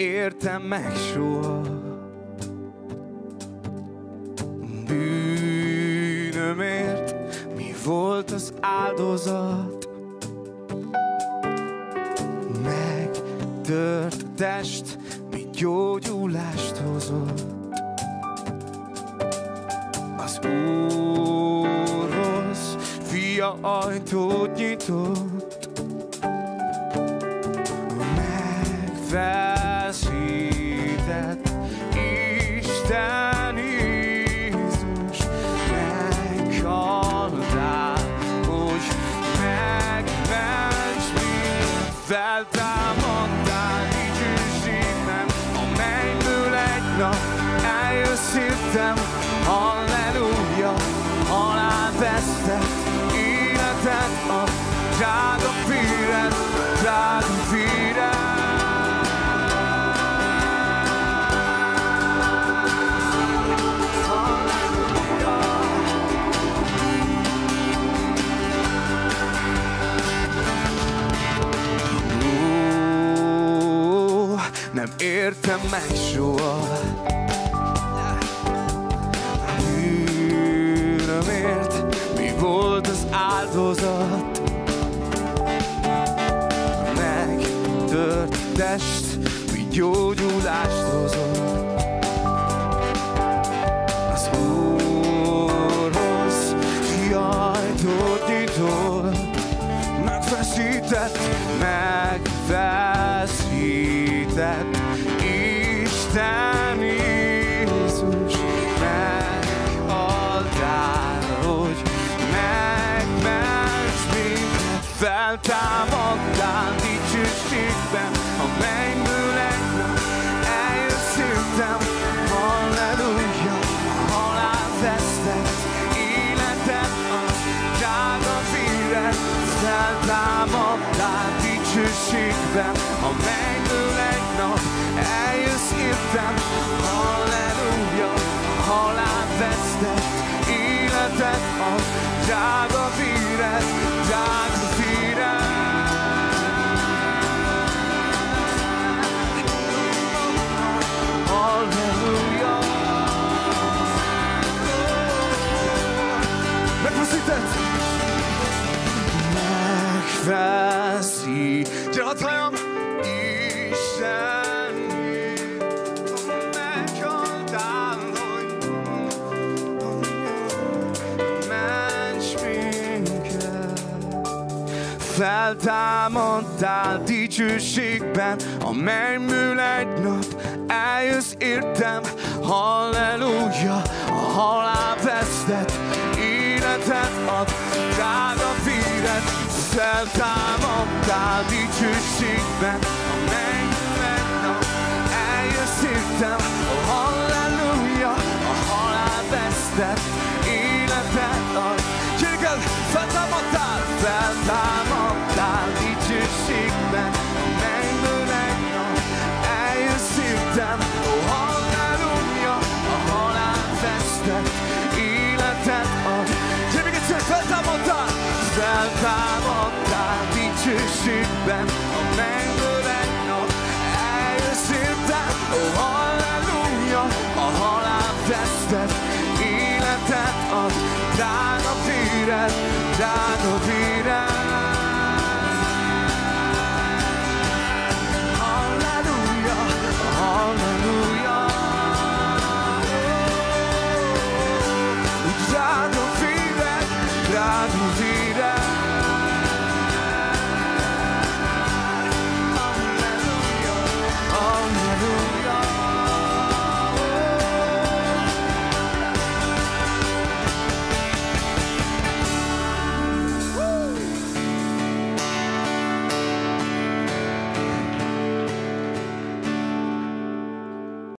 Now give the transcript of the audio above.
értem meg soha bűnömért, mi volt az áldozat. Megtört test, mi gyógyulást hozott. Az Úrhoz fia ajtót nyitott, megfeszített mennyből egy nap eljössz értem, halleluja, nem értem meg soha bűnömért, mi volt az áldozat? Megtört test, mi gyógyulást hozott. Az Úrhoz kiajtót nyitott, megfeszített, megfeszített Isten Jézus meghaltál, hogy megments minket, feltámadtál dicsőségben, a mennyből egy nap eljössz értem, halleluja, halál vesztett, életet ad, drága véred, feltámadtál dicsőségben, a mennyből nap eljössz értem, halleluja, halál vesztett, életet ad, drága véred, drága véred. Megfeszített! Megfeszít. Gyere, hadd! Feltámadtál dicsőségben, a mennyből egy nap eljössz értem, halleluja, a halál vesztett, életet ad, drága véred, feltámadtál dicsőségben, a mennyből egy nap eljössz értem, halleluja, a halál vesztett, feltámadtál dicsőségben, a mennyből egy nap eljössz értem, ó, halleluja, a halál vesztett,